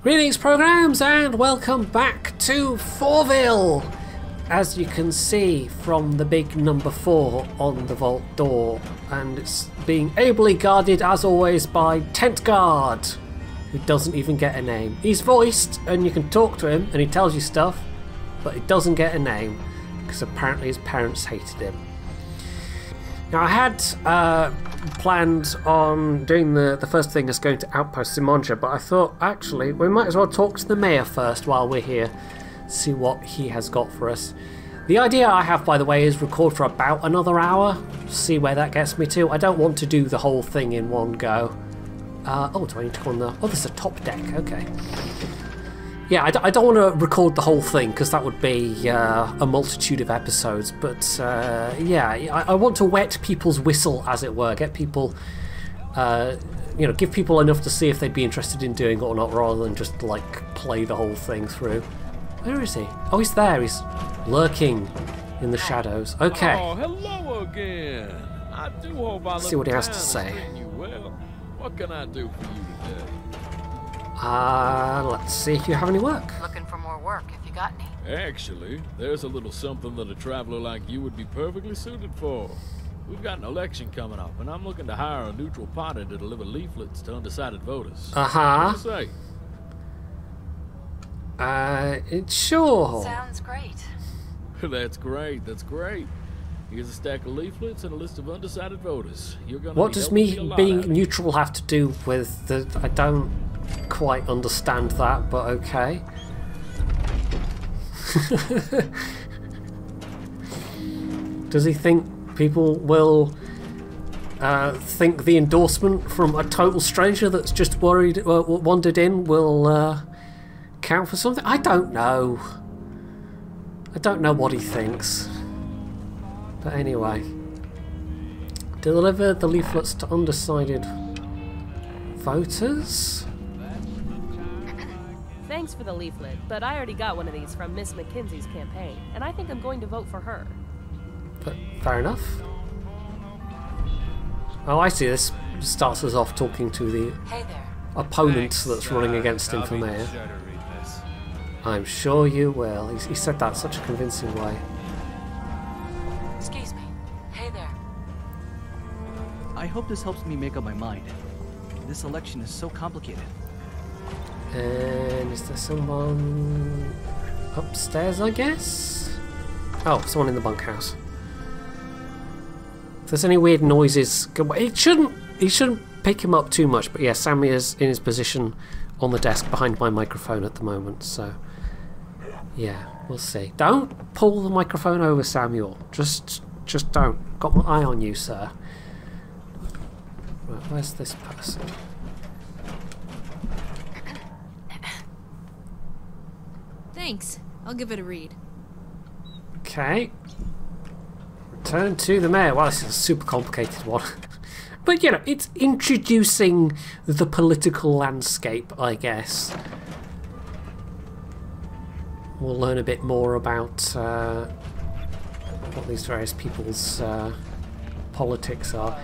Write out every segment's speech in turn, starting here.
Greetings, programs, and welcome back to Fourville! As you can see from the big number four on the vault door, and it's being ably guarded as always by Tent Guard, who doesn't even get a name. He's voiced, and you can talk to him, and he tells you stuff, but he doesn't get a name because apparently his parents hated him. Now, I had uh, planned on doing the, the first thing is going to Outpost Zimonja, but I thought actually we might as well talk to the mayor first while we're here, see what he has got for us. The idea I have, by the way, is record for about another hour, see where that gets me to. I don't want to do the whole thing in one go. Uh, oh, do I need to go on the... Oh, this is a top deck, okay. Yeah, I d- I don't want to record the whole thing because that would be uh, a multitude of episodes. But uh, yeah, I, I want to wet people's whistle, as it were, get people, uh, you know, give people enough to see if they'd be interested in doing it or not, rather than just like play the whole thing through. Where is he? Oh, he's there. He's lurking in the shadows. Okay. Oh, hello again. I do hope I See what he has to say. well. What can I do for you today? Uh, let's see if you have any work. Looking for more work, if you got any. Actually, there's a little something that a traveler like you would be perfectly suited for. We've got an election coming up, and I'm looking to hire a neutral party to deliver leaflets to undecided voters. Uh huh. What do you say? Uh, it- sure. Sounds great. That's great. That's great. Here's a stack of leaflets and a list of undecided voters. You're gonna What does me being neutral have to do with the? I don't quite understand that, but okay. does he think people will uh, think the endorsement from a total stranger that's just worried, uh, wandered in, will uh, count for something? I don't know. I don't know what he thinks. But anyway. Deliver the leaflets to undecided voters? Thanks for the leaflet, but I already got one of these from Miss McKinsey's campaign, and I think I'm going to vote for her. But fair enough. Oh, I see. This starts us off talking to the Hey there. opponent that's running against him for mayor. I'm sure you will. He, he said that in such a convincing way. Excuse me. Hey there. I hope this helps me make up my mind. This election is so complicated. And is there someone upstairs, I guess? Oh, someone in the bunkhouse. If there's any weird noises, it shouldn't. He shouldn't pick him up too much. But yeah, Sammy is in his position on the desk behind my microphone at the moment. So yeah, we'll see. Don't pull the microphone over, Samuel. Just, just don't. Got my eye on you, sir. Right, where's this person? Thanks. I'll give it a read. Okay. Return to the mayor. Well, this is a super complicated one. but, you know, it's introducing the political landscape, I guess. We'll learn a bit more about uh, what these various people's uh, politics are.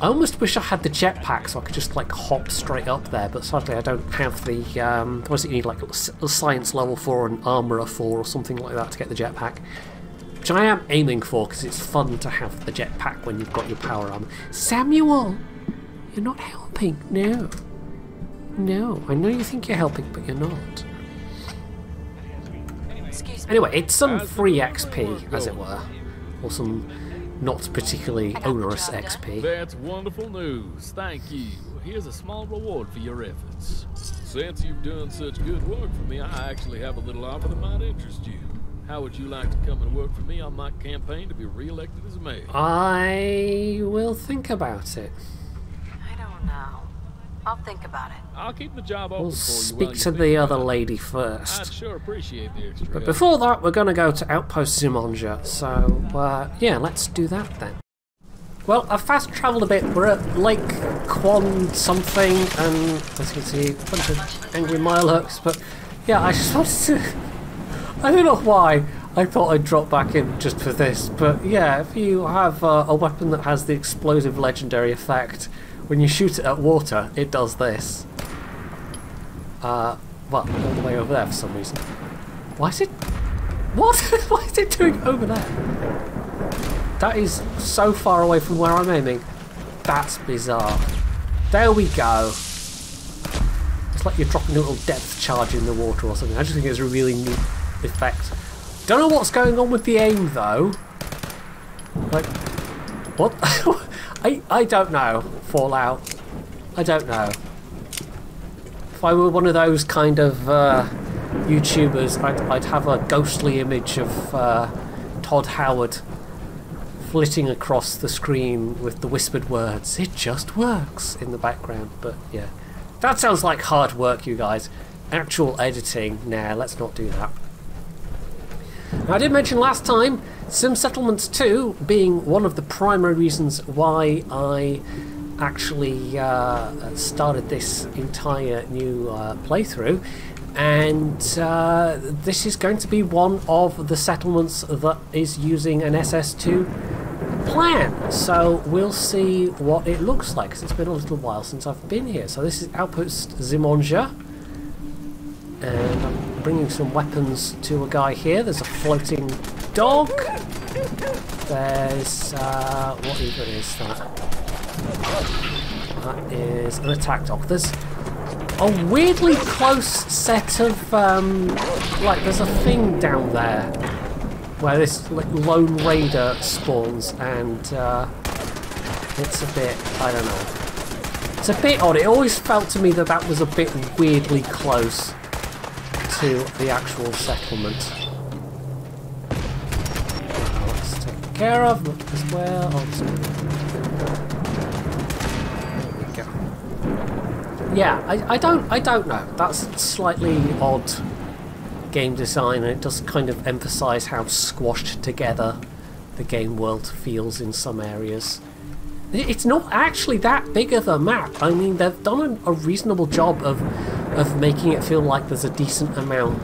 I almost wish I had the jetpack so I could just like hop straight up there, but sadly I don't have the. Um, what is it you need like a s- a science level four and armourer four or something like that to get the jetpack, which I am aiming for because it's fun to have the jetpack when you've got your power armor. Samuel, you're not helping. No, no. I know you think you're helping, but you're not. Anyway, it's some free XP, as it were, or some not particularly onerous XP. That's wonderful news. Thank you. Here's a small reward for your efforts. Since you've done such good work for me, I actually have a little offer that might interest you. How would you like to come and work for me on my campaign to be re-elected as mayor? I will think about it. I don't know. I'll think about it. I'll keep the job open We'll for you. while speak to think the other it. lady I'd first. sure appreciate the extra. But before that, we're going to go to Outpost Zimonja. So, uh, yeah, let's do that then. Well, I've fast travelled a bit. We're at Lake Quan something, and as you can see, a bunch of angry Mirelurks. But yeah, I just wanted to. I don't know why I thought I'd drop back in just for this, but yeah, if you have uh, a weapon that has the explosive legendary effect, when you shoot it at water, it does this. Uh, well, all the way over there for some reason. Why is it... What? Why is it doing over there? That is so far away from where I'm aiming. That's bizarre. There we go. It's like you're dropping a little depth charge in the water or something. I just think it's a really neat effect. Don't know what's going on with the aim though. Like, what? I, I don't know, Fallout. I don't know. If I were one of those kind of uh, YouTubers, I'd, I'd have a ghostly image of uh, Todd Howard flitting across the screen with the whispered words, it just works, in the background. But yeah, that sounds like hard work, you guys. Actual editing, nah, let's not do that. Now, I did mention last time Sim Settlements 2 being one of the primary reasons why I actually uh, started this entire new uh, playthrough. And uh, this is going to be one of the settlements that is using an SS2 plan. So we'll see what it looks like because it's been a little while since I've been here. So this is Outpost Zimonja and I'm bringing some weapons to a guy here. There's a floating dog there's uh, what even is that? That is an attack dog. There's a weirdly close set of um, like there's a thing down there where this like, lone raider spawns and uh, it's a bit I don't know. It's a bit odd. It always felt to me that that was a bit weirdly close to the actual settlement care of as well oh, yeah, I, I don't I don't know. That's slightly odd game design, and it does kind of emphasise how squashed together the game world feels in some areas. It's not actually that big of a map. I mean, they've done a, a reasonable job of of making it feel like there's a decent amount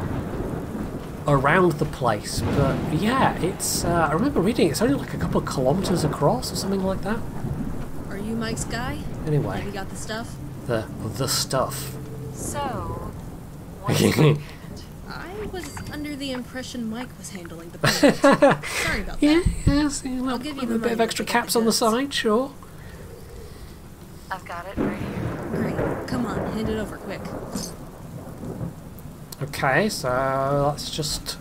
around the place. But yeah, it's. Uh, I remember reading it's only like a couple of kilometers across or something like that. Are you Mike's guy? Anyway. Have you got the stuff? the the stuff. So, I was under the impression Mike was handling the. Sorry about yeah, that. you know, I'll give you a bit of extra caps on the side, sure. I've got it right here. Great. Come on, hand it over quick. Okay, so let's just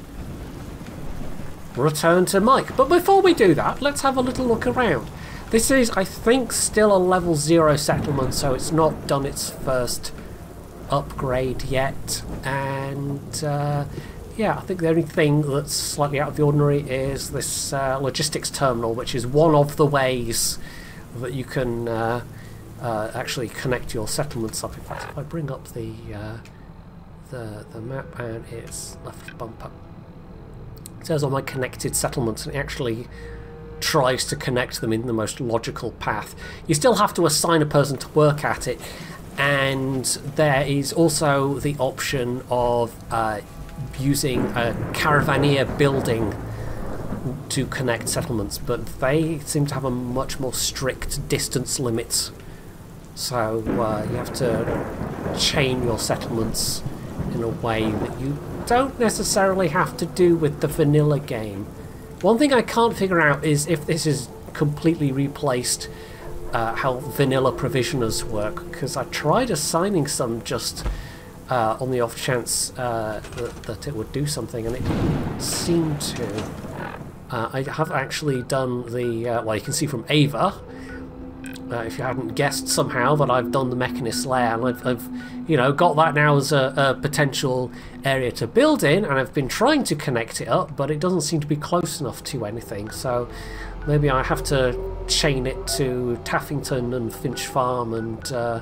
return to Mike. But before we do that, let's have a little look around. This is, I think, still a level zero settlement, so it's not done its first upgrade yet. And uh, yeah, I think the only thing that's slightly out of the ordinary is this uh, logistics terminal, which is one of the ways that you can uh, uh, actually connect your settlements up. In fact, if I bring up the uh, the the map and its left bumper, it says on my connected settlements, and it actually tries to connect them in the most logical path. You still have to assign a person to work at it, and there is also the option of uh, using a caravaneer building to connect settlements, but they seem to have a much more strict distance limit. So uh, you have to chain your settlements in a way that you don't necessarily have to do with the vanilla game. One thing I can't figure out is if this is completely replaced uh, how vanilla provisioners work, because I tried assigning some just uh, on the off chance uh, that, that it would do something, and it didn't seem to. Uh, I have actually done the, uh, well, you can see from Ava, uh, if you hadn't guessed somehow that I've done the Mechanist lair, and I've, I've you know, got that now as a, a potential area to build in, and I've been trying to connect it up, but it doesn't seem to be close enough to anything, so maybe I have to chain it to Taffington and Finch Farm, and uh,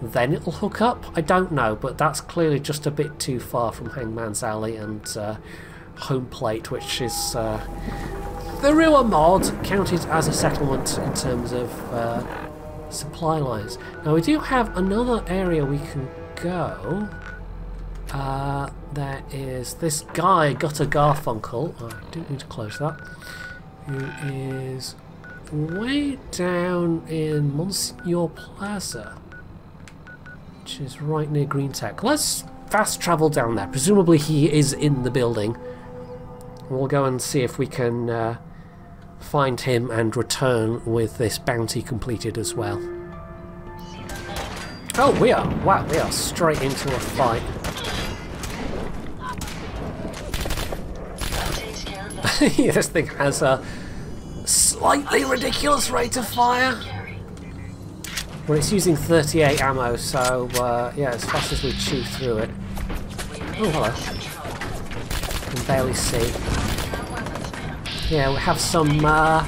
then it'll hook up? I don't know, but that's clearly just a bit too far from Hangman's Alley and uh, Home Plate, which is uh, the real mod counted as a settlement in terms of uh, supply lines. Now we do have another area we can go. Uh, there is this guy, Gunnar Garfunkel. Oh, I didn't need to close that. Who is way down in Monsignor Plaza. Which is right near Green Tech. Let's fast travel down there. Presumably he is in the building. We'll go and see if we can uh, find him and return with this bounty completed as well. Oh, we are. Wow, we are straight into a fight. this thing has a slightly ridiculous rate of fire. Well, it's using 38 ammo, so uh, yeah, as fast as we chew through it. Oh, hello. Can barely see. Yeah, we have some uh,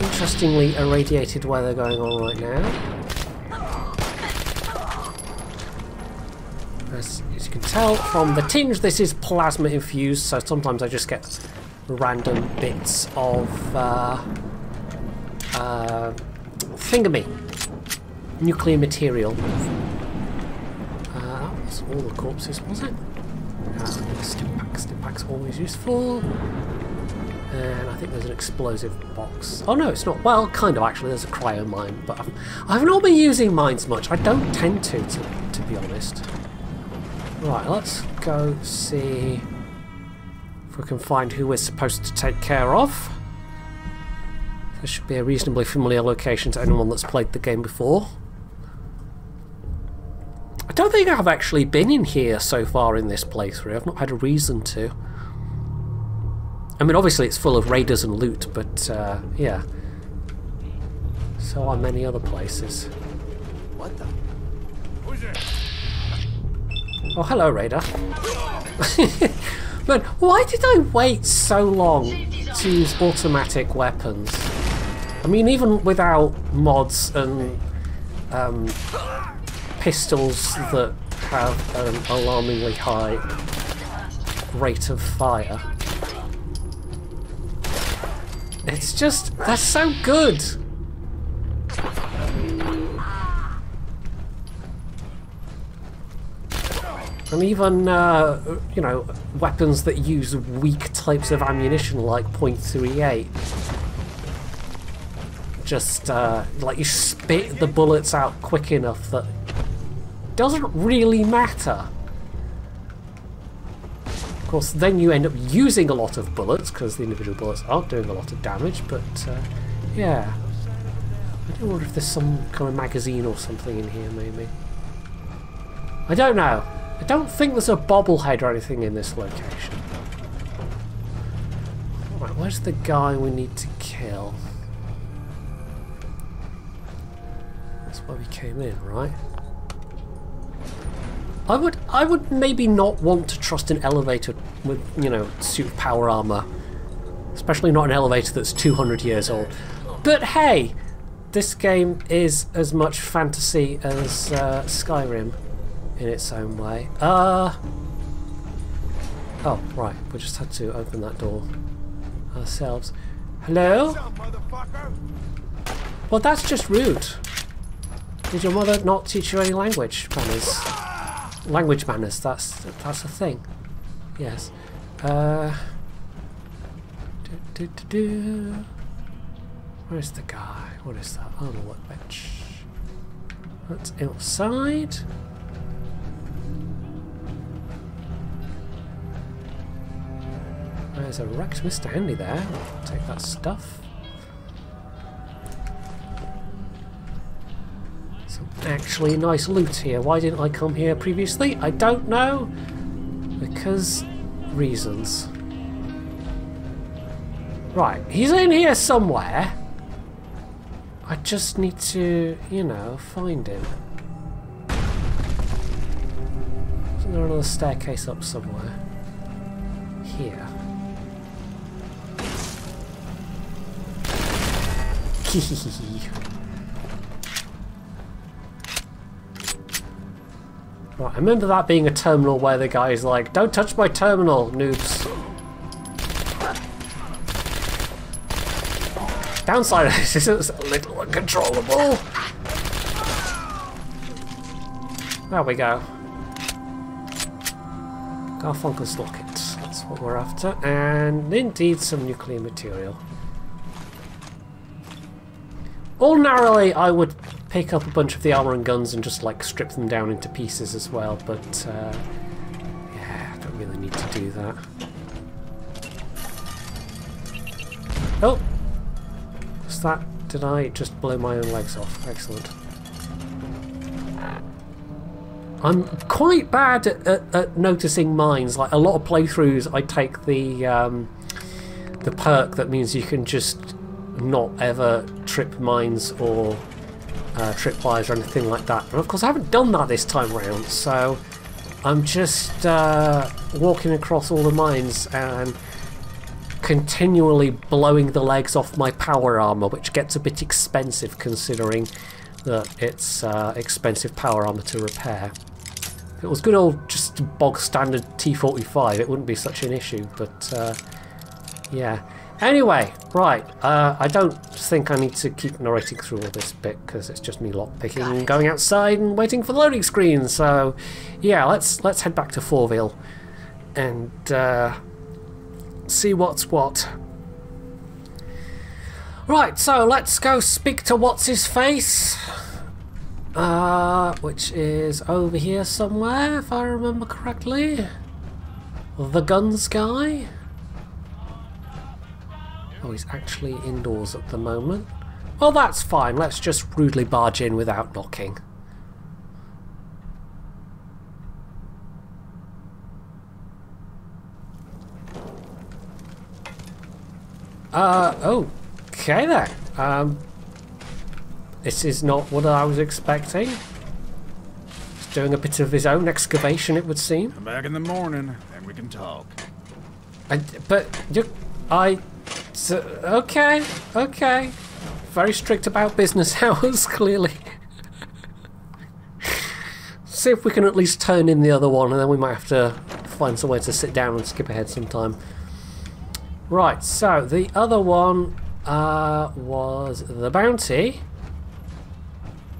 interestingly irradiated weather going on right now. As, as you can tell from the tinge, this is plasma infused, so sometimes I just get random bits of uh, uh, thingamy, nuclear material. Uh, that was all the corpses, was it? Uh, Stimpack, Stimpack's always useful. And I think there's an explosive box. Oh no, it's not. Well, kind of actually. There's a cryo mine, but I've, I've not been using mines much. I don't tend to, to, to be honest. Right, let's go see if we can find who we're supposed to take care of. This should be a reasonably familiar location to anyone that's played the game before. I don't think I've actually been in here so far in this playthrough. I've not had a reason to. I mean, obviously it's full of raiders and loot, but uh, yeah. So are many other places. What the? Who's there? Oh, hello, Raider. Man, why did I wait so long to use automatic weapons? I mean, even without mods and um, pistols that have an alarmingly high rate of fire. It's just, they're so good! And even, uh, you know, weapons that use weak types of ammunition like .38. Just, uh, like you spit the bullets out quick enough that doesn't really matter. Of course, then you end up using a lot of bullets because the individual bullets aren't doing a lot of damage, but uh, yeah. I do wonder if there's some kind of magazine or something in here, maybe. I don't know. I don't think there's a bobblehead or anything in this location. Right, where's the guy we need to kill? That's where we came in, right? I would I would maybe not want to trust an elevator with, you know, suit of power armor. Especially not an elevator that's 200 years old. But hey, this game is as much fantasy as uh, Skyrim in its own way. Uh Oh, right, we just had to open that door ourselves. Hello? Well that's just rude. Did your mother not teach you any language manners? Language manners, that's that's a thing. Yes. Uh do, do, do. Where's the guy? What is that? Oh, the workbench. That's outside. There's a wrecked Mr. Handy there. I'll take that stuff. Actually nice loot here. Why didn't I come here previously? I don't know. Because reasons. Right, he's in here somewhere. I just need to, you know, find him. Isn't there another staircase up somewhere? Here. right, I remember that being a terminal where the guy's like, don't touch my terminal, noobs. Downside of this is it's a little uncontrollable. There we go. Garfunkel's locket. That's what we're after. And indeed some nuclear material. Ordinarily I would pick up a bunch of the armor and guns and just like strip them down into pieces as well, but uh, yeah, I don't really need to do that. Oh! Was that... Did I just blow my own legs off? Excellent. I'm quite bad at, at, at noticing mines. Like a lot of playthroughs, I take the um, the perk that means you can just not ever trip mines or uh, tripwires or anything like that. And of course, I haven't done that this time round, so I'm just uh, walking across all the mines and continually blowing the legs off my power armor, which gets a bit expensive considering that it's uh, expensive power armor to repair. If it was good old just bog standard T45, it wouldn't be such an issue, but uh, yeah. Anyway, right, uh, I don't think I need to keep narrating through all this bit because it's just me lockpicking and going outside and waiting for the loading screen. So, yeah, let's let's head back to Fourville and uh, see what's what. Right, so let's go speak to what's his face, uh, which is over here somewhere, if I remember correctly. The guns guy. Oh, he's actually indoors at the moment. Well, that's fine. Let's just rudely barge in without knocking. Uh, okay then. Um, this is not what I was expecting. He's doing a bit of his own excavation, it would seem. Come back in the morning, and we can talk. I, but you, I, so, okay, okay. Very strict about business hours, clearly. See if we can at least turn in the other one, and then we might have to find somewhere to sit down and skip ahead sometime. Right, so the other one uh, was the bounty.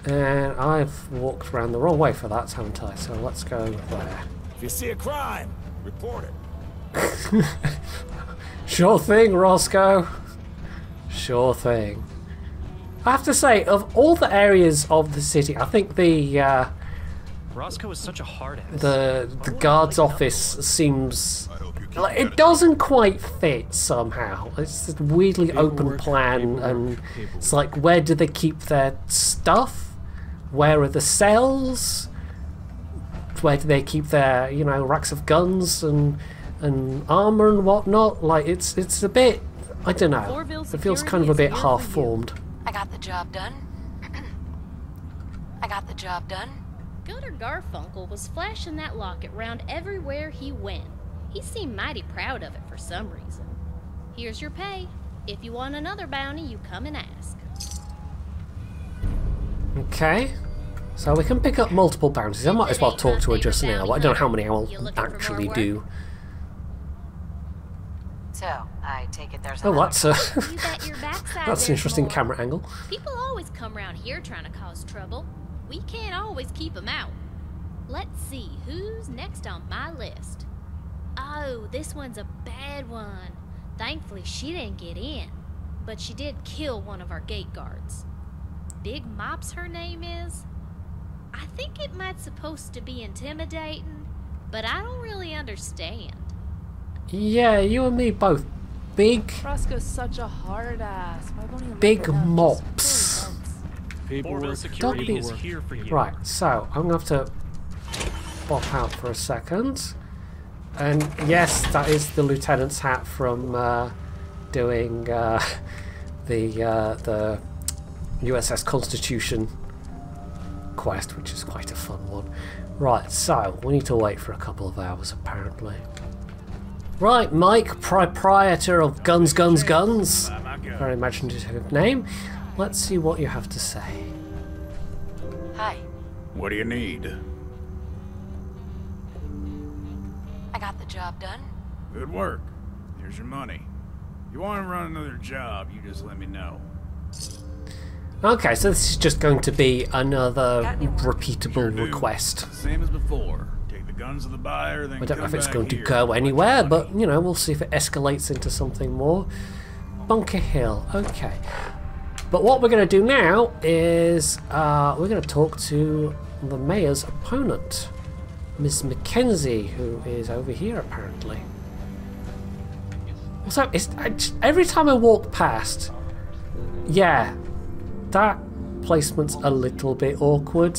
And I've walked around the wrong way for that, haven't I? So let's go there. If you see a crime, report it. Sure thing, Roscoe. Sure thing. I have to say, of all the areas of the city, I think the uh, Roscoe is such a hard ass. the the guard's office seems like it doesn't quite fit somehow. It's a weirdly open plan, and it's like where do they keep their stuff? Where are the cells? Where do they keep their you know racks of guns and and armor and whatnot? Like it's it's a bit I don't know. It feels kind of a bit here for you. half formed. I got the job done. I got the job done. Gunnar Garfunkel was flashing that locket round everywhere he went. He seemed mighty proud of it for some reason. Here's your pay. If you want another bounty, you come and ask. Okay. So we can pick up multiple bounties. I might as well talk to her just now. I don't know how many I will actually do. So, I take it there's Oh, that's a You bet your backside that's an interesting more. camera angle. People always come round here trying to cause trouble. We can't always keep 'em out. Let's see, who's next on my list? Oh, this one's a bad one. Thankfully, she didn't get in. But she did kill one of our gate guards. Big Mops, her name is? I think it might supposed to be intimidating, but I don't really understand. Yeah, you and me both. Big, Roscoe's such a hard ass. Why won't he big her out just mops. for once? Orville Paperwork. Security is here for you. Right, so I'm going to have to pop out for a second. And yes, that is the lieutenant's hat from uh, doing uh, the uh, the USS Constitution quest, which is quite a fun one. Right, so we need to wait for a couple of hours apparently. Right, Mike, proprietor of Guns, Guns, Guns. Buy my gun. Very imaginative name. Let's see what you have to say. Hi, What do you need? I got the job done. Good work. Here's your money. You want to run another job, you just let me know. Okay, so this is just going to be another Got any work? repeatable Sure request. Same as before. Guns of the buyer, then I don't know if it's going to go anywhere, but you know, we'll see if it escalates into something more. Bunker Hill, okay. But what we're going to do now is uh, we're going to talk to the mayor's opponent, Miss Mackenzie, who is over here apparently. Also, it's, I every time I walk past, yeah, that placement's a little bit awkward.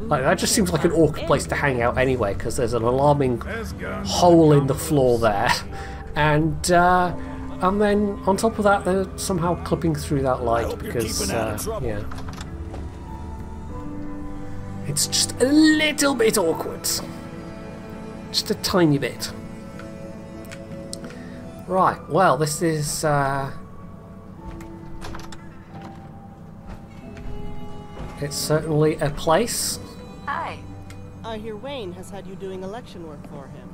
Like that just seems like an awkward place to hang out anyway, because there's an alarming hole in the floor there, and uh, and then on top of that, they're somehow clipping through that light because keeping out of uh, yeah, it's just a little bit awkward, just a tiny bit. Right. Well, this is. Uh, it's certainly a place. Hi. I hear Wayne has had you doing election work for him.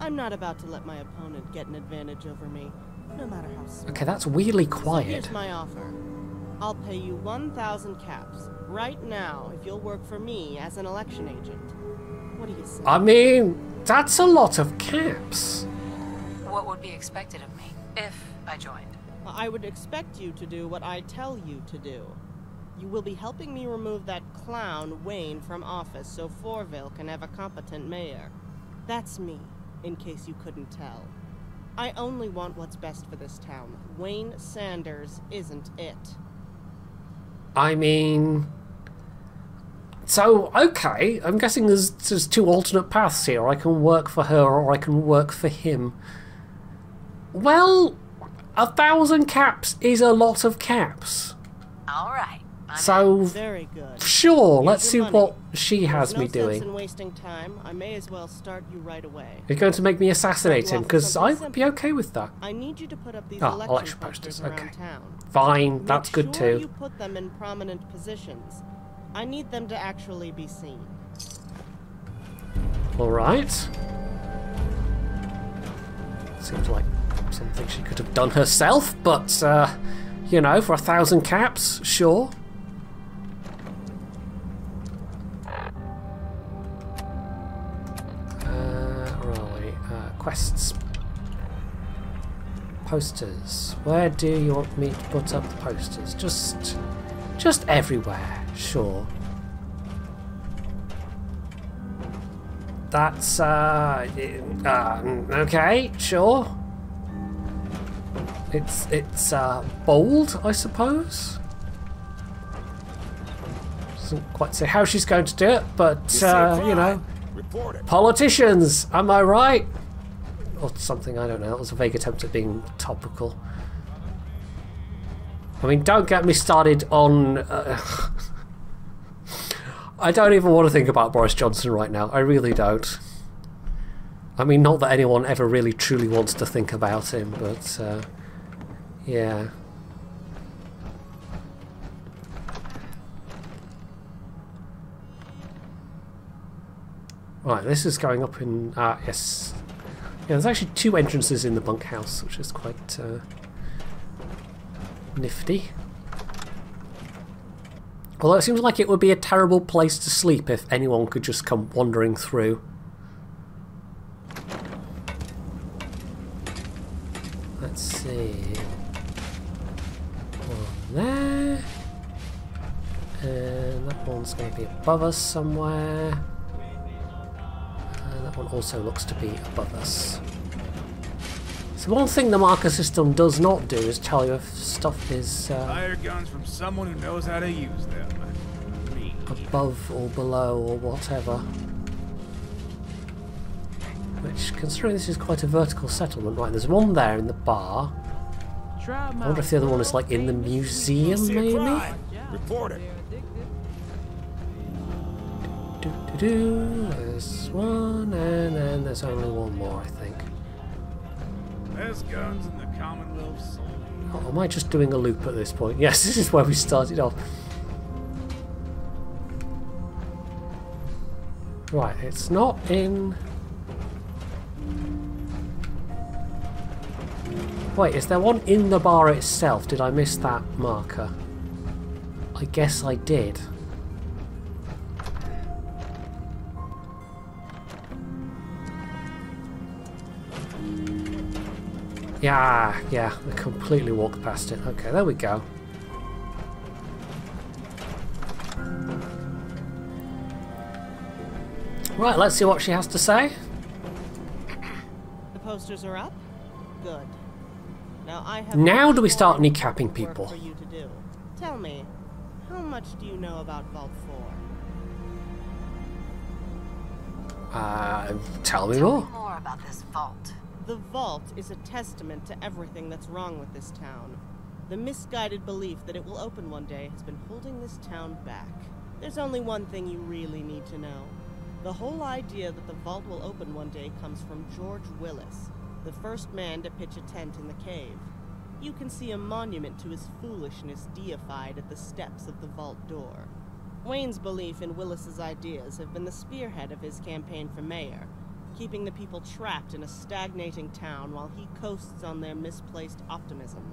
I'm not about to let my opponent get an advantage over me, no matter how small. Okay, that's weirdly So quiet. here's my offer. I'll pay you 1,000 caps right now if you'll work for me as an election agent. What do you say? I mean, that's a lot of caps. What would be expected of me if I joined? I would expect you to do what I tell you to do. You will be helping me remove that clown Wayne from office so Fourville can have a competent mayor. That's me, in case you couldn't tell. I only want what's best for this town. Wayne Sanders isn't it. I mean, so okay. I'm guessing there's there's two alternate paths here. I can work for her, or I can work for him. Well, a thousand caps is a lot of caps. All right. So sure, let's see money. what she has There's me doing. wasting time. I may as well start you right away. You're going to make me assassinate him because I would be okay with that. I need you to put up these Oh, election, election posters, okay. town. Fine, that's Make good sure too. you put them in prominent positions. I need them to actually be seen. All right. Seems like something she could have done herself, but uh, you know, for a thousand caps, sure. Quests. Posters. Where do you want me to put up the posters? Just, just everywhere. Sure. That's, uh, uh, okay, sure. It's, it's, uh, bold, I suppose. Doesn't quite say how she's going to do it, but, uh, you know, politicians, am I right? Or something, I don't know. It was a vague attempt at being topical. I mean, don't get me started on. Uh, I don't even want to think about Boris Johnson right now. I really don't. I mean, not that anyone ever really truly wants to think about him, but uh, yeah. Right, this is going up in. Ah, yes. Yeah, there's actually two entrances in the bunkhouse, which is quite uh, nifty. Although it seems like it would be a terrible place to sleep if anyone could just come wandering through. Let's see. One there. And that one's going to be above us somewhere. And that one also looks to be above us. So one thing the marker system does not do is tell you if stuff is uh, Fire guns from someone who knows how to use them. Me. above or below or whatever. Which, considering this is quite a vertical settlement, right, there's one there in the bar. I wonder if the other one is like in the museum, maybe? crime. Report it. Do, do. There's one, and then there's only one more, I think. There's guns in the Commonwealth. Oh, am I just doing a loop at this point? Yes, this is where we started off. Right, it's not in... Wait, is there one in the bar itself? Did I miss that marker? I guess I did. Yeah, yeah, I completely walked past it. Okay, there we go. Right, let's see what she has to say. The posters are up? Good. Now I have Now do we start kneecapping people? Tell me, how much do you know about Vault 4? Uh, tell me tell more. Me more about this vault. The Vault is a testament to everything that's wrong with this town. The misguided belief that it will open one day has been holding this town back. There's only one thing you really need to know. The whole idea that the vault will open one day comes from George Willis, the first man to pitch a tent in the cave. You can see a monument to his foolishness deified at the steps of the vault door. Wayne's belief in Willis's ideas have been the spearhead of his campaign for mayor, keeping the people trapped in a stagnating town while he coasts on their misplaced optimism.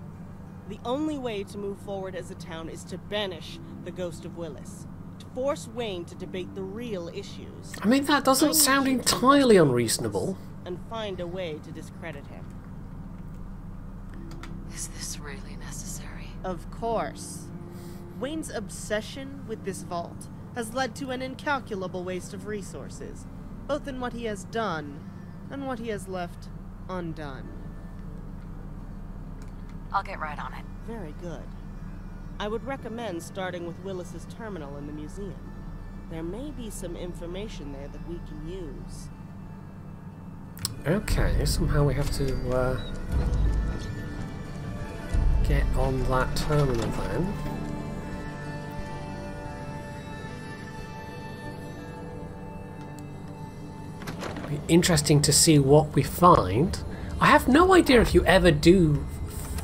The only way to move forward as a town is to banish the ghost of Willis, to force Wayne to debate the real issues. I mean, that doesn't need sound entirely unreasonable. And find a way to discredit him. Is this really necessary? Of course. Wayne's obsession with this vault has led to an incalculable waste of resources, both in what he has done and what he has left undone. I'll get right on it. Very good. I would recommend starting with Willis's terminal in the museum. There may be some information there that we can use. Okay, somehow we have to uh, get on that terminal then. Be interesting to see what we find. I have no idea if you ever do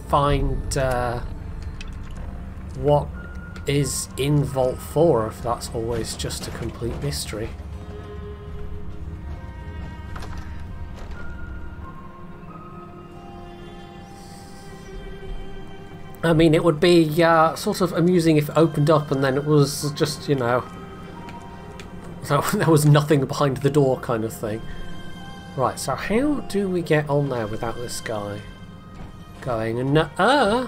find uh, what is in Vault 4, if that's always just a complete mystery. I mean, it would be uh, sort of amusing if it opened up and then it was just, you know, so there was nothing behind the door kind of thing. Right, so how do we get on there without this guy going? And uh,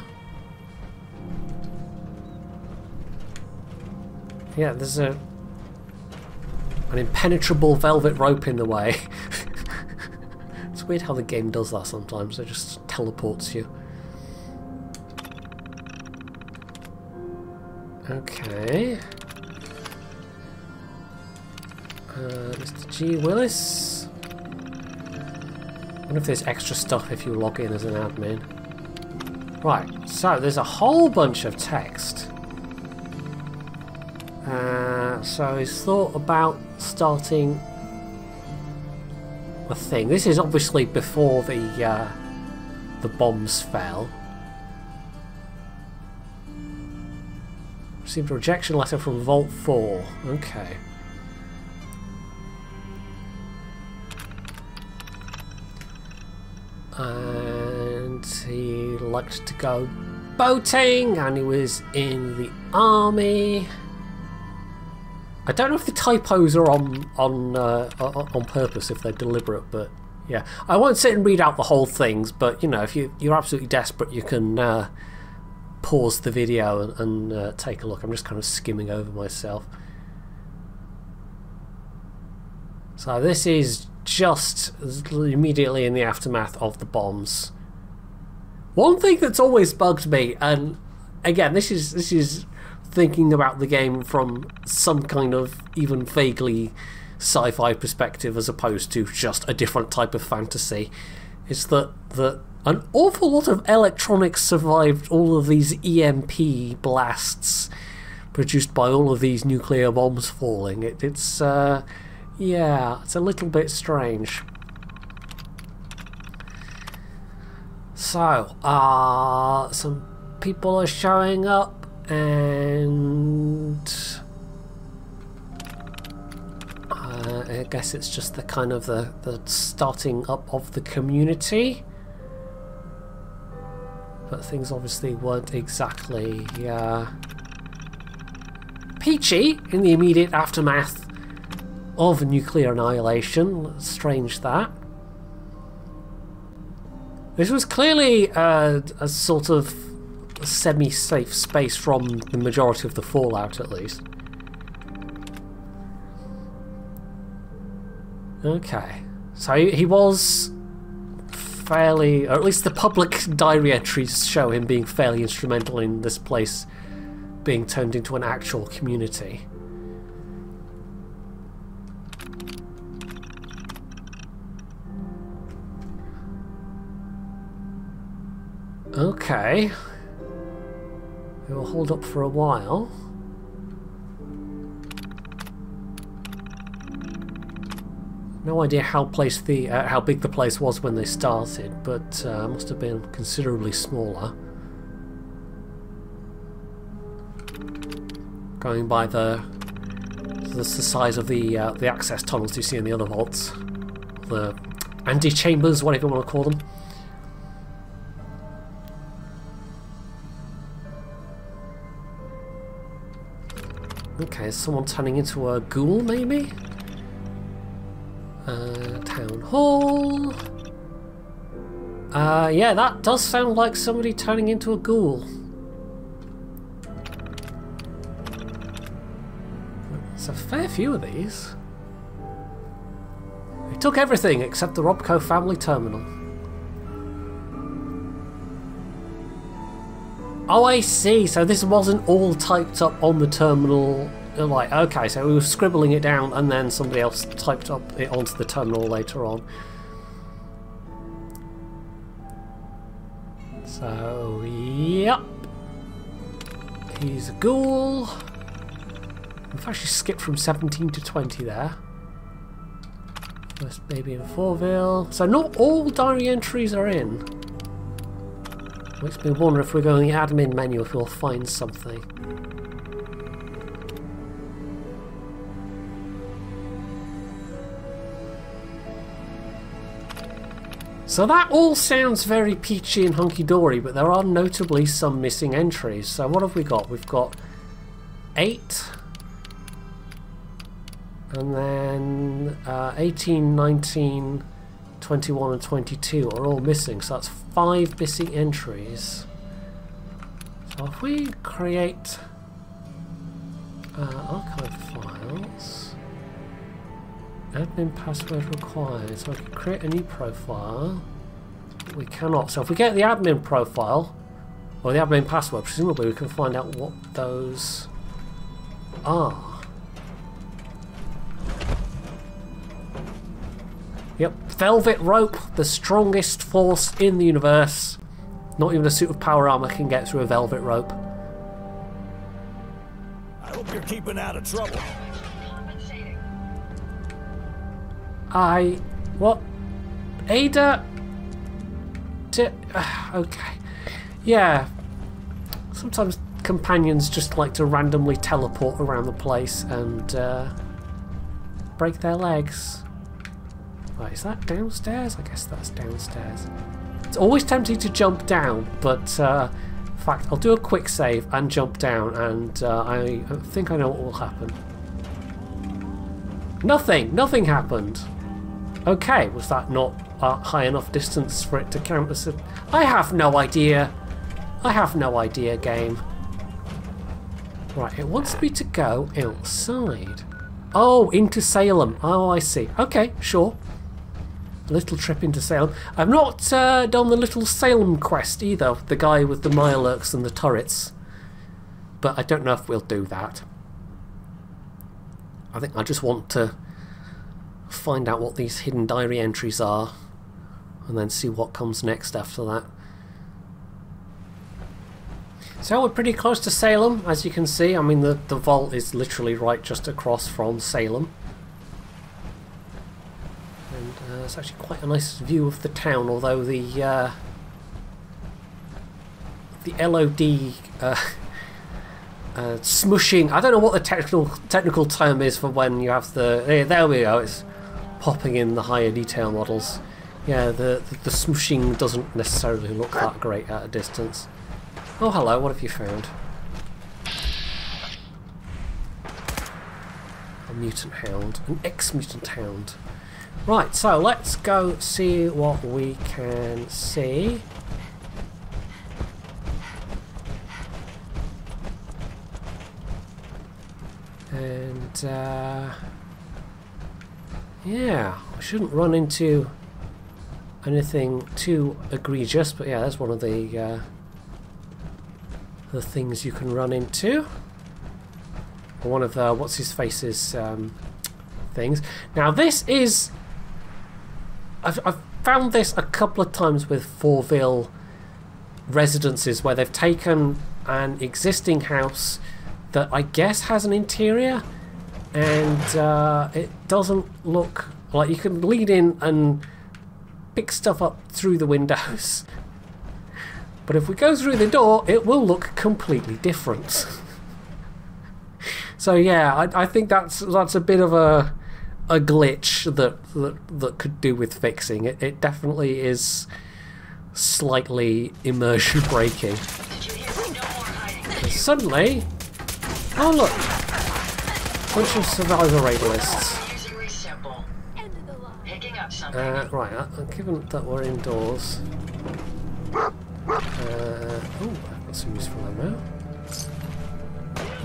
yeah, there's a an impenetrable velvet rope in the way. it's weird how the game does that sometimes. It just teleports you. Okay. Uh, Mr. G. Willis. I wonder if there's extra stuff if you log in as an admin. Right, so there's a whole bunch of text. Uh, so he's thought about starting a thing. This is obviously before the uh, the bombs fell. Received a rejection letter from Vault 4. Okay. And he liked to go boating and he was in the army. I don't know if the typos are on on uh, on purpose, if they're deliberate, but yeah, I won't sit and read out the whole things. But you know, if you you're absolutely desperate, you can uh, pause the video and, and uh, take a look. I'm just kind of skimming over myself. So this is just immediately in the aftermath of the bombs. One thing that's always bugged me, and again, this is this is thinking about the game from some kind of even vaguely sci-fi perspective as opposed to just a different type of fantasy, is that that an awful lot of electronics survived all of these EMP blasts produced by all of these nuclear bombs falling. It, it's uh, yeah, it's a little bit strange. So, uh, some people are showing up and uh, I guess it's just the kind of the, the starting up of the community. But things obviously weren't exactly uh, peachy in the immediate aftermath of nuclear annihilation. Strange that. This was clearly uh, a sort of semi-safe space from the majority of the fallout, at least. Okay. So he, he was fairly, or at least the public diary entries show him being fairly instrumental in this place being turned into an actual community. Okay. It will hold up for a while. No idea how place the uh, how big the place was when they started, but uh, must have been considerably smaller. Going by the the, the size of the uh, the access tunnels you see in the other vaults, the antechambers, whatever you want to call them. Okay, is someone turning into a ghoul, maybe? Uh, town hall. Uh, yeah, that does sound like somebody turning into a ghoul. There's a fair few of these. They took everything except the Robco family terminal. Oh, I see. So this wasn't all typed up on the terminal. Like, okay, so we were scribbling it down and then somebody else typed up it onto the terminal later on. So, yep. He's a ghoul. We've actually skipped from 17 to 20 there. First baby in Fourville. So not all diary entries are in. Makes me wonder if we go in the admin menu if we'll find something. So that all sounds very peachy and hunky-dory, but there are notably some missing entries. So what have we got? We've got 8, and then uh, 18, 19, 21 and 22 are all missing, so that's 5 missing entries. So if we create uh, archive files, admin password required, so I can create a new profile. We cannot, so if we get the admin profile, or the admin password, presumably we can find out what those are. Velvet Rope, the strongest force in the universe. Not even a suit of power armor can get through a Velvet Rope. I hope you're keeping out of trouble. I... What? Ada? D okay. Yeah. Sometimes companions just like to randomly teleport around the place and uh, break their legs. Right, is that downstairs? I guess that's downstairs. It's always tempting to jump down, but uh, in fact, I'll do a quick save and jump down, and uh, I think I know what will happen. Nothing! Nothing happened! Okay, was that not a high enough distance for it to count as a... I have no idea! I have no idea, game. Right, it wants me to go outside. Oh, into Salem. Oh, I see. Okay, sure little trip into Salem. I've not uh, done the little Salem quest either, the guy with the Mirelurks and the turrets. But I don't know if we'll do that. I think I just want to find out what these hidden diary entries are and then see what comes next after that. So we're pretty close to Salem, as you can see. I mean, the, the vault is literally right just across from Salem. It's actually quite a nice view of the town, although the uh, the LOD uh, uh, smushing. I don't know what the technical technical term is for when you have the. There, there we go. It's popping in the higher detail models. Yeah, the, the the smushing doesn't necessarily look that great at a distance. Oh, hello. What have you found? A mutant hound, an ex-mutant hound. Right, so let's go see what we can see. And, uh, Yeah, I shouldn't run into anything too egregious, but yeah, that's one of the uh, the things you can run into. One of the what's his face's um, things. Now this is I've, I've found this a couple of times with Fourville residences where they've taken an existing house that I guess has an interior and uh, it doesn't look like you can lean in and pick stuff up through the windows. But if we go through the door, it will look completely different. so yeah, I, I think that's that's a bit of a a glitch that that, that could do with fixing. It, it definitely is slightly immersion breaking. Suddenly, oh look, bunch of survivor raidlists. Uh, right, uh, given that we're indoors, uh, I've got some useful ammo.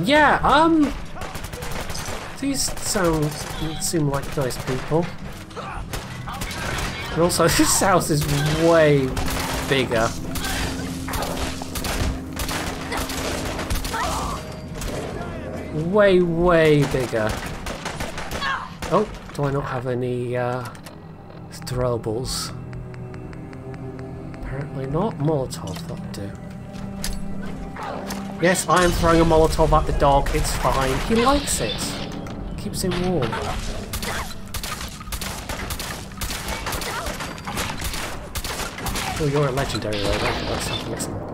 Yeah, um, these sound seem like nice people. And also, this house is way bigger. Way, way bigger. Oh, do I not have any uh, throwables? Apparently not. Molotov, that'll do. Yes, I am throwing a Molotov at the dog. It's fine. He likes it. Keeps him warm. Oh, you're a legendary though. That, that's something excellent.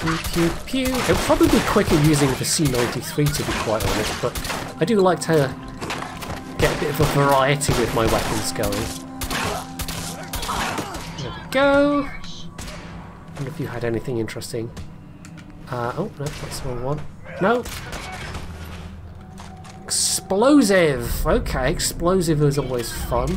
Pew pew pew. It would probably be quicker using the C93 to be quite honest, but I do like to get a bit of a variety with my weapons going. There we go. I wonder if you had anything interesting. Uh, oh, no, that's the wrong one. No. Explosive! Okay, explosive is always fun.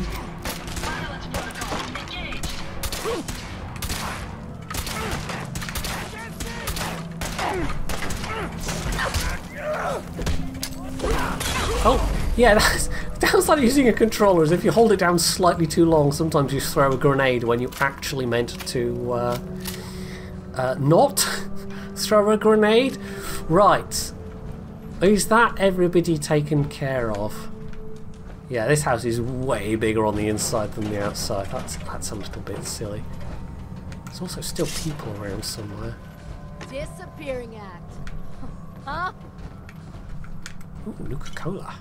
Oh, yeah, that's, sounds like using a controller, as if you hold it down slightly too long, sometimes you throw a grenade when you actually meant to uh, uh, not throw a grenade. Right. Is that everybody taken care of? Yeah, this house is way bigger on the inside than the outside. That's, that's a little bit silly. There's also still people around somewhere. Disappearing act. Huh? Ooh, Nuka-Cola.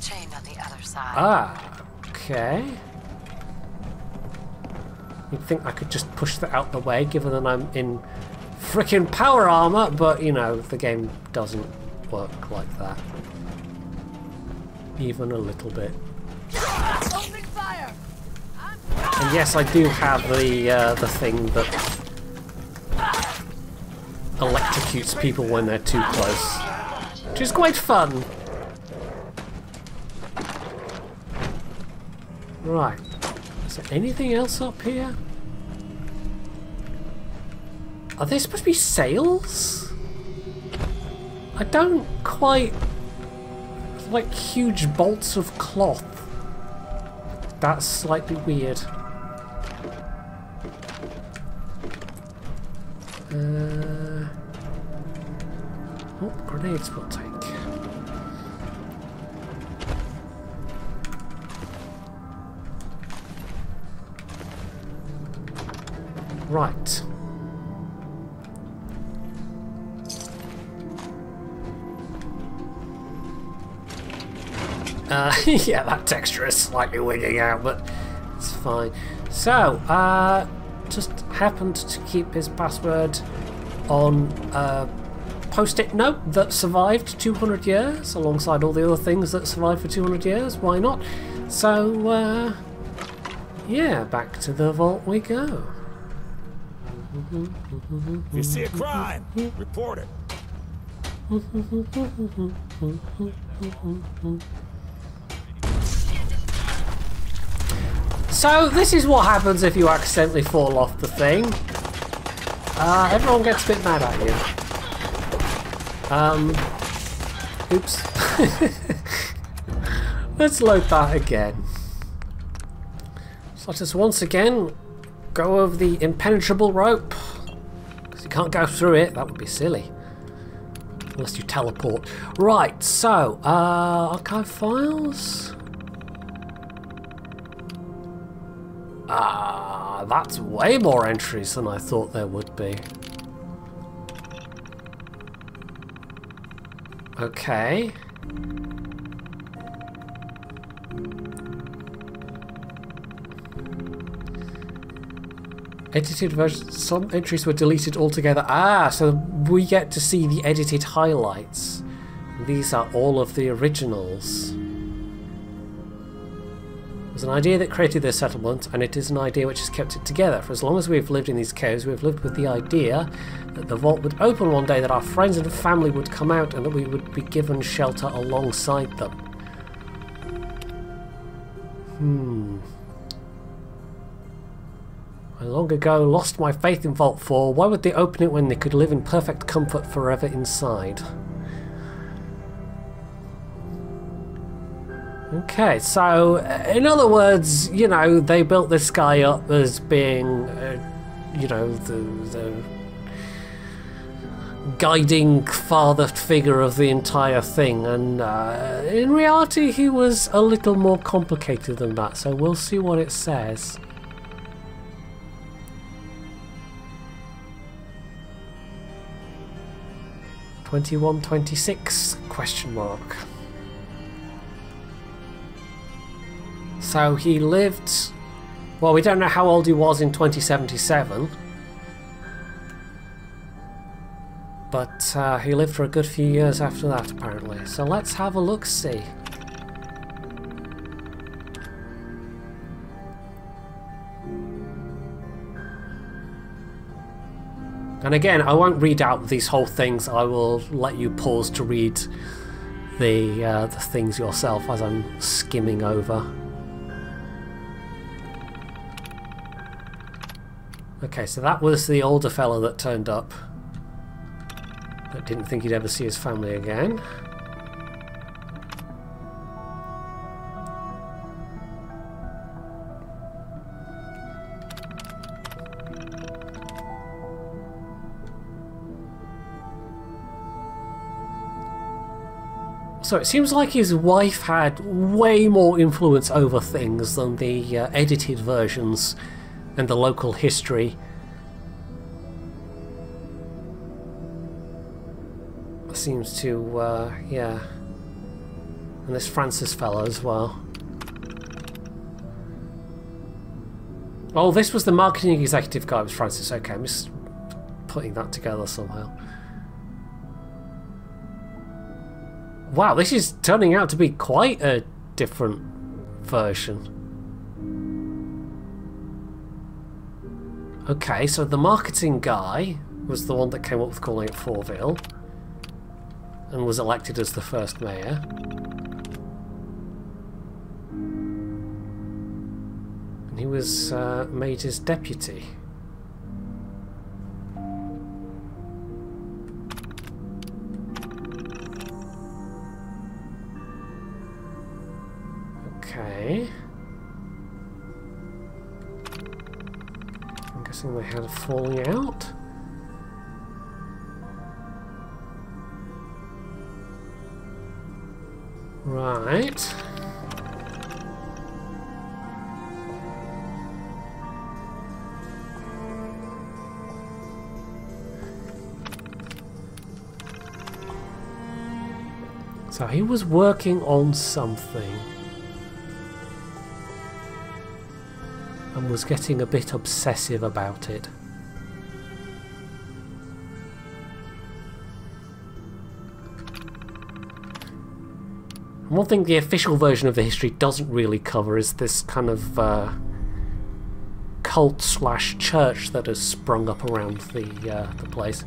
Chained on the other side. Ah, okay. You'd think I could just push that out the way, given that I'm in freaking power armor, but you know, the game doesn't work like that. Even a little bit. And yes, I do have the uh, the thing that electrocutes people when they're too close, which is quite fun. Right. Is there anything else up here? Are they supposed to be sails? I don't quite... Like huge bolts of cloth. That's slightly weird. yeah, that texture is slightly wigging out, but it's fine. So, uh, just happened to keep his password on a post-it note that survived 200 years, alongside all the other things that survived for 200 years. Why not? So, uh, yeah, back to the vault we go. If you see a crime, report it. So this is what happens if you accidentally fall off the thing. Uh, everyone gets a bit mad at you. Um, Oops. Let's load that again. So let us once again go over the impenetrable rope. Because you can't go through it, that would be silly. Unless you teleport. Right, so, uh, archive files? Ah, that's way more entries than I thought there would be. Okay. Edited version. Some entries were deleted altogether. Ah, so we get to see the edited highlights. These are all of the originals. Was an idea that created this settlement, and it is an idea which has kept it together. For as long as we have lived in these caves, we have lived with the idea that the vault would open one day, that our friends and family would come out, and that we would be given shelter alongside them. Hmm. I long ago lost my faith in Vault 4. Why would they open it when they could live in perfect comfort forever inside? Okay, so uh, in other words, you know, they built this guy up as being, uh, you know, the, the guiding father figure of the entire thing, and uh, in reality, he was a little more complicated than that. So we'll see what it says. Twenty-one, twenty-six? Question mark. So he lived. Well, we don't know how old he was in 2077. But uh, he lived for a good few years after that, apparently. So let's have a look see. And again, I won't read out these whole things. I will let you pause to read the uh, the things yourself as I'm skimming over. Okay, so that was the older fellow that turned up. That didn't think he'd ever see his family again. So it seems like his wife had way more influence over things than the uh, edited versions and the local history. Seems to, uh, yeah. And this Francis fellow as well. Oh, this was the marketing executive guy, it was Francis. Okay, I'm just putting that together somehow. Wow, this is turning out to be quite a different version. Okay, so the marketing guy was the one that came up with calling it Fourville and was elected as the first mayor. And he was uh, made his deputy. Guessing they had a falling out. Right. So he was working on something. Was getting a bit obsessive about it. One thing the official version of the history doesn't really cover is this kind of uh, cult slash church that has sprung up around the uh, the place.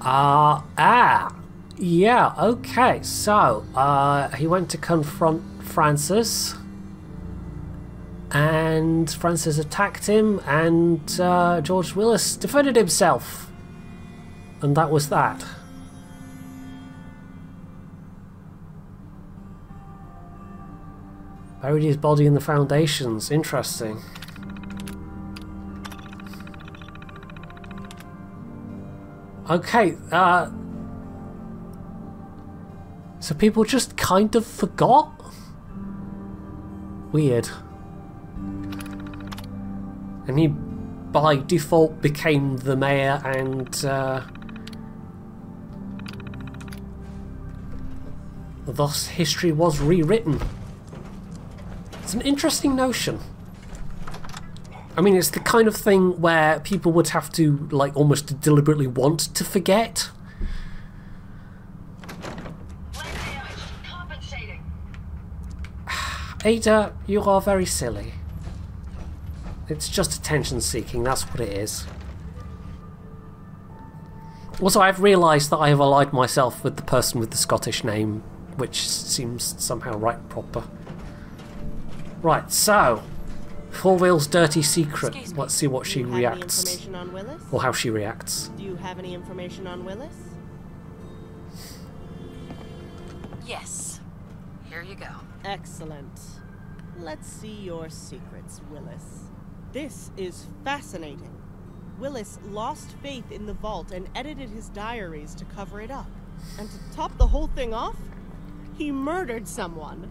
Uh, ah, yeah, okay. So uh, he went to confront Francis, and Francis attacked him, and uh, George Willis defended himself. And that was that. Buried his body in the foundations. Interesting. Okay, uh... So people just kind of forgot? Weird. And he, by default, became the mayor and, uh... Thus, history was rewritten. It's an interesting notion. I mean, it's the kind of thing where people would have to, like, almost deliberately want to forget. Ada, you are very silly. It's just attention seeking, that's what it is. Also, I've realised that I have allied myself with the person with the Scottish name, which seems somehow right and proper. Right, so, Fourville's dirty secret. Let's see what she Do you have any reacts. information on Willis? Or how she reacts. Do you have any information on Willis? Yes. Here you go. Excellent. Let's see your secrets, Willis. This is fascinating. Willis lost faith in the vault and edited his diaries to cover it up. And to top the whole thing off, he murdered someone.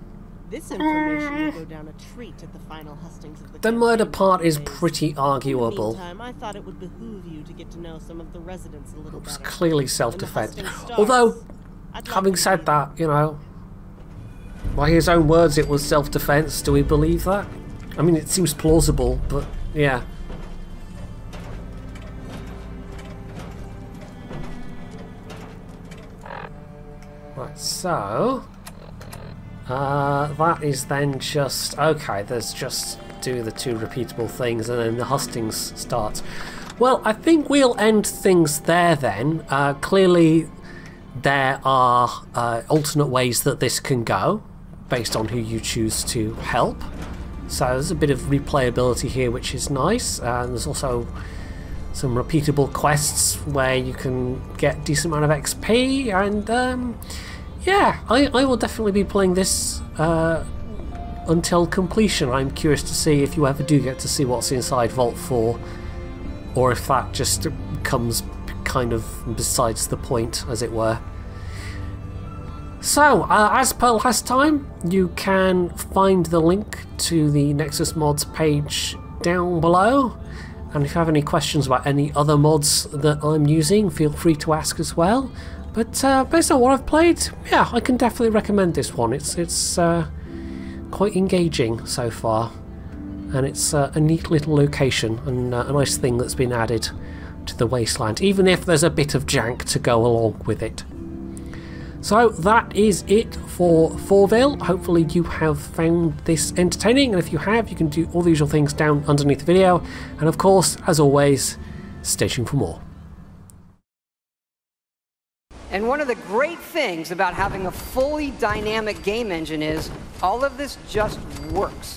This information will go down a treat at the final hustings of the The murder part is pretty arguable. meantime, I thought it would behoove you to get to know some of the residents a little It's better. clearly self-defense. When the hustings Although, having said that, you know, by his own words, it was self-defense. Do we believe that? I mean, it seems plausible, but yeah. Right, so uh, that is then just okay. There's just do the two repeatable things, and then the hustings starts. Well, I think we'll end things there then. Uh, clearly, there are uh, alternate ways that this can go based on who you choose to help. So there's a bit of replayability here, which is nice. Uh, there's also some repeatable quests where you can get decent amount of XP, and um, yeah, I, I will definitely be playing this uh, until completion. I'm curious to see if you ever do get to see what's inside Vault 4, or if that just comes kind of besides the point, as it were. So, uh, as per last time, you can find the link to the Nexus Mods page down below. And if you have any questions about any other mods that I'm using, feel free to ask as well. But uh, based on what I've played, yeah, I can definitely recommend this one. It's it's uh, quite engaging so far, and it's uh, a neat little location and uh, a nice thing that's been added to the wasteland, even if there's a bit of jank to go along with it. So that is it for Fourville. Hopefully you have found this entertaining, and if you have, you can do all the usual things down underneath the video. And of course, as always, stay tuned for more. And one of the great things about having a fully dynamic game engine is all of this just works.